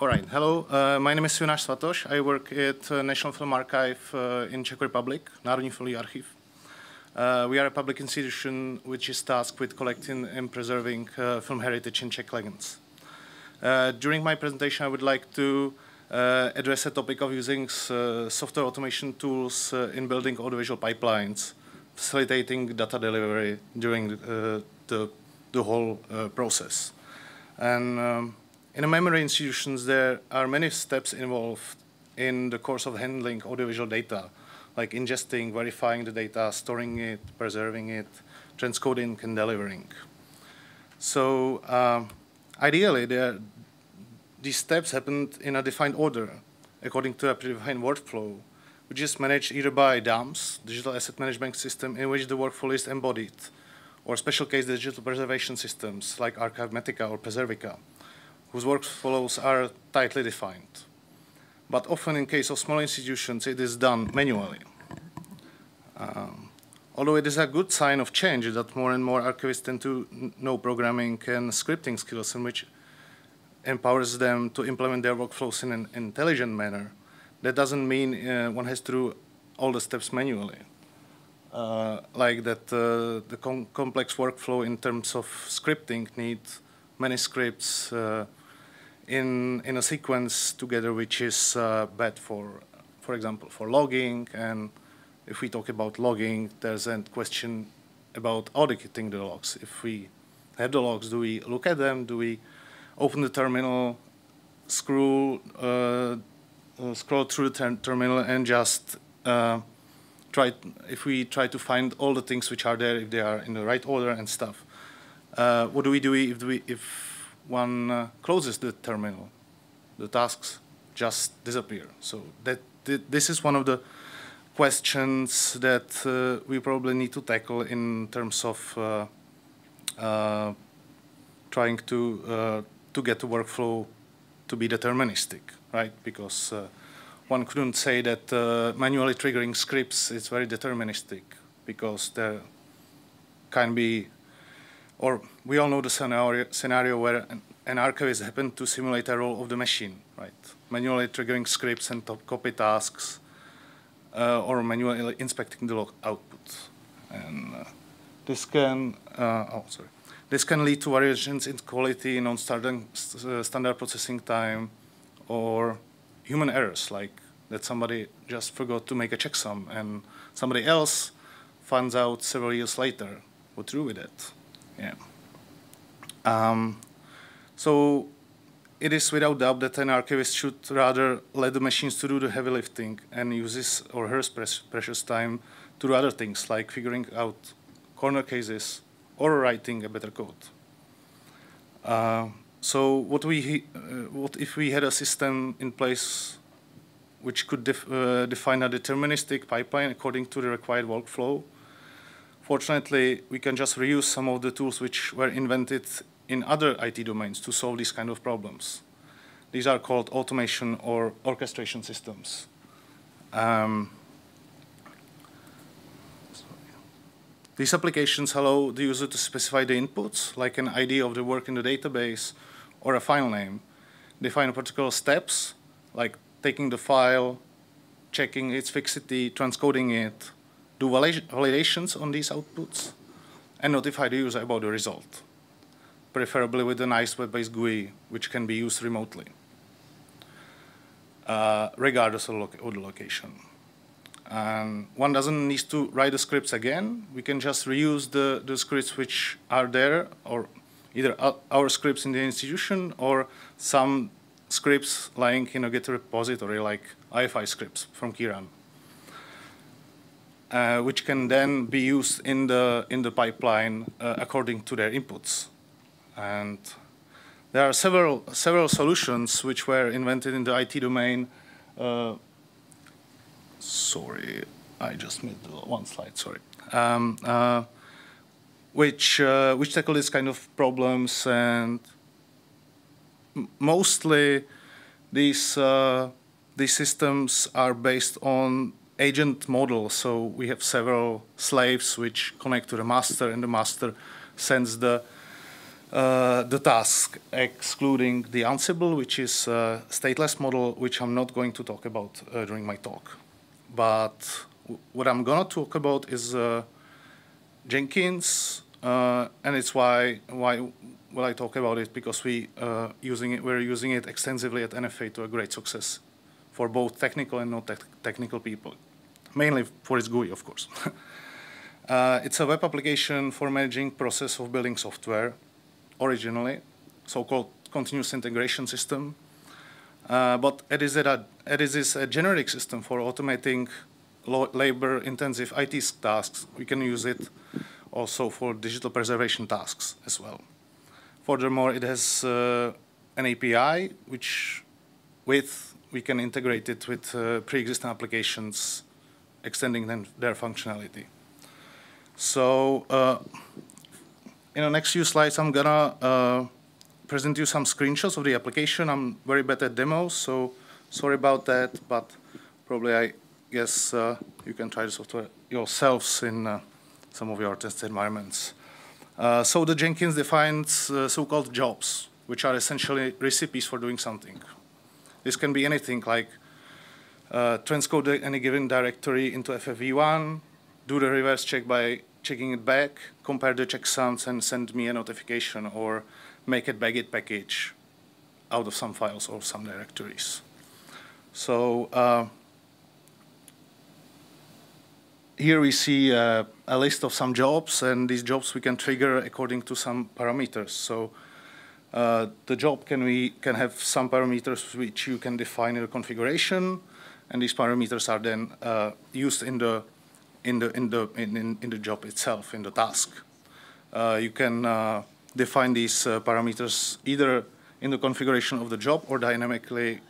All right. Hello. Uh, my name is Jonáš Svatoš. I work at uh, National Film Archive uh, in Czech Republic, Národní filmový archiv. Uh, we are a public institution which is tasked with collecting and preserving uh, film heritage in Czech lands. Uh, during my presentation, I would like to address the topic of using software automation tools in building audiovisual pipelines, facilitating data delivery during the, the whole process. And um, in a memory institutions, there are many steps involved in the course of handling audiovisual data, like ingesting, verifying the data, storing it, preserving it, transcoding, and delivering. So um, ideally, there, these steps happened in a defined order, according to a predefined workflow, which is managed either by DAMS, Digital Asset Management System, in which the workflow is embodied, or special case digital preservation systems like Archivematica or Preservica whose workflows are tightly defined. But often in case of small institutions, it is done manually. Um, although it is a good sign of change that more and more archivists tend to know programming and scripting skills in which empowers them to implement their workflows in an intelligent manner, that doesn't mean uh, one has to do all the steps manually. Uh, like that uh, the com complex workflow in terms of scripting needs many scripts, uh, in, in a sequence together which is uh, bad for, for example, for logging. And if we talk about logging, there's a question about auditing the logs. If we have the logs, do we look at them? Do we open the terminal, scroll, uh, uh, scroll through the ter terminal and just uh, try, if we try to find all the things which are there, if they are in the right order and stuff. Uh, what do we do if, we, if one uh, closes the terminal, the tasks just disappear. So that th this is one of the questions that uh, we probably need to tackle in terms of uh, uh trying to uh, to get the workflow to be deterministic, right? Because uh, one couldn't say that manually triggering scripts is very deterministic because there can be or we all know the scenario, scenario where an, an archivist happened to simulate a role of the machine, right? Manually triggering scripts and copy tasks, uh, or manually inspecting the log output. And uh, this can, uh, oh, sorry. This can lead to variations in quality, non-standard uh, standard processing time, or human errors, like that somebody just forgot to make a checksum, and somebody else finds out several years later what to do with it. Yeah. Um, so it is without doubt that an archivist should rather let the machines to do the heavy lifting and use his or her precious time to do other things like figuring out corner cases or writing a better code. Uh, so what we uh, what if we had a system in place which could def uh, define a deterministic pipeline according to the required workflow Fortunately, we can just reuse some of the tools which were invented in other IT domains to solve these kind of problems. These are called automation or orchestration systems. Um, these applications allow the user to specify the inputs, like an ID of the work in the database or a file name, define particular steps, like taking the file, checking its fixity, transcoding it, do validations on these outputs, and notify the user about the result, preferably with a nice web-based GUI, which can be used remotely, uh, regardless of, of, the location. And one doesn't need to write the scripts again. We can just reuse the, the scripts which are there, or either our scripts in the institution or some scripts lying in a Git repository like IFI scripts from Kieran uh, which can then be used in the, in the pipeline uh, according to their inputs. And there are several, several solutions which were invented in the IT domain. Uh, sorry, I just made one slide, sorry. Um, uh, which, uh, which tackle this kind of problems and mostly these, uh, these systems are based on agent model. So we have several slaves which connect to the master, and the master sends the uh, the task, excluding the Ansible, which is a stateless model, which I'm not going to talk about uh, during my talk. But what I'm going to talk about is uh, Jenkins, uh, and it's why why will I talk about it because we uh, using it we're using it extensively at NFA to a great success for both technical and not te technical people, mainly for its GUI, of course. Uh, it's a web application for managing process of building software originally, so-called continuous integration system. Uh, but it is, a, it is a generic system for automating labor-intensive IT tasks. We can use it also for digital preservation tasks as well. Furthermore, it has uh, an API, which with we can integrate it with uh, pre-existing applications, extending them, their functionality. So uh, in the next few slides, I'm gonna uh, present you some screenshots of the application. I'm very bad at demos, so sorry about that, but probably I guess uh, you can try the software yourselves in uh, some of your test environments. Uh, so the Jenkins defines uh, so-called jobs, which are essentially recipes for doing something. This can be anything like uh, transcode any given directory into FFV1, do the reverse check by checking it back, compare the checksums and send me a notification or make a BagIt package out of some files or some directories. So uh, here we see uh, a list of some jobs and these jobs we can trigger according to some parameters. So uh, the job can, we, can have some parameters which you can define in the configuration and these parameters are then uh, used in the in the, in the, in, in, the job itself, in the task. Uh, you can uh, define these uh, parameters either in the configuration of the job or dynamically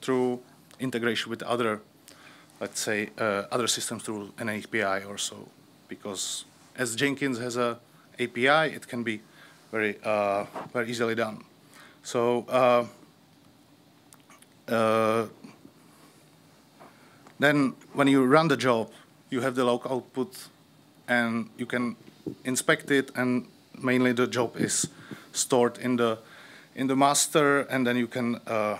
through integration with other, let's say, uh, other systems through an API or so. Because as Jenkins has a API, it can be very, uh, very easily done. So uh, then when you run the job, you have the log output and you can inspect it and mainly the job is stored in the in the master and then you can uh,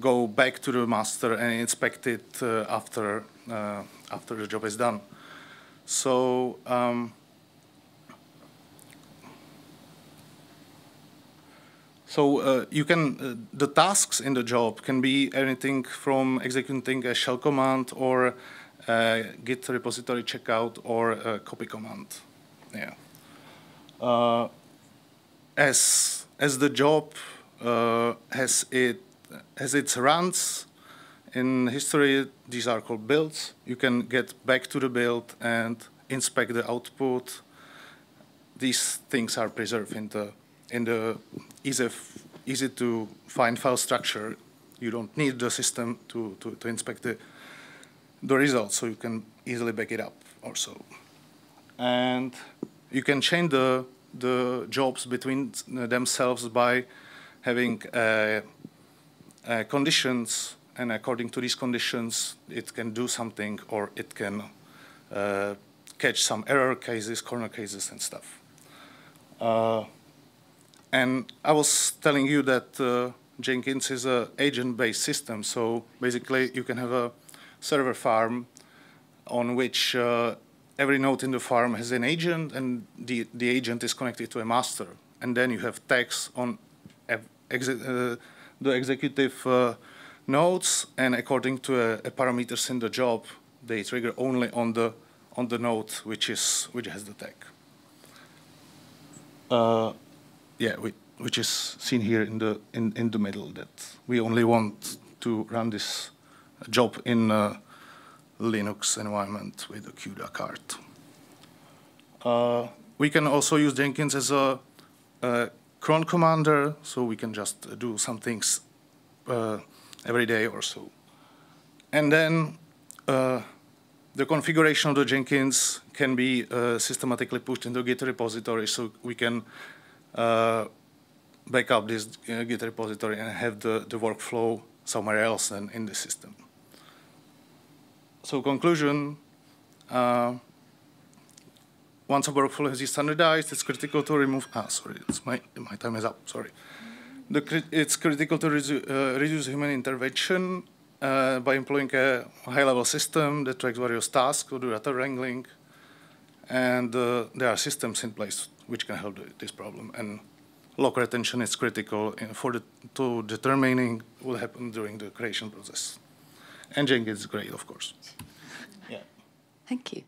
go back to the master and inspect it uh, after uh, after the job is done. So um, So uh, you can, uh, the tasks in the job can be anything from executing a shell command or Git repository checkout or a copy command. Yeah. Uh, as as the job uh, has it has its runs in history, these are called builds. You can get back to the build and inspect the output. These things are preserved in the in the easy, easy to find file structure, you don't need the system to, to, to inspect the, the results, so you can easily back it up also. And you can change the, the jobs between themselves by having uh, uh, conditions, and according to these conditions, it can do something or it can uh, catch some error cases, corner cases, and stuff. Uh, and I was telling you that uh, Jenkins is an agent-based system. So basically, you can have a server farm on which uh, every node in the farm has an agent, and the, the agent is connected to a master. And then you have tags on uh, the executive uh, nodes, and according to a, a parameters in the job, they trigger only on the on the node which is which has the tag. Uh, yeah, we, which is seen here in the in, in the middle. That we only want to run this job in a Linux environment with a CUDA card. Uh, we can also use Jenkins as a, a, cron commander, so we can just do some things uh, every day or so. And then uh, the configuration of the Jenkins can be uh, systematically pushed into Git repository, so we can uh, back up this uh, Git repository and have the, the workflow somewhere else than in the system. So conclusion, uh, once a workflow is standardized, it's critical to remove, ah, sorry, it's my, my time is up, sorry. The, it's critical to uh, reduce human intervention uh, by employing a high-level system that tracks various tasks or do data wrangling, and uh, there are systems in place which can help this problem. And local attention is critical for the, to determining what happened during the creation process. And Jenkins is great, of course. Yeah. Thank you.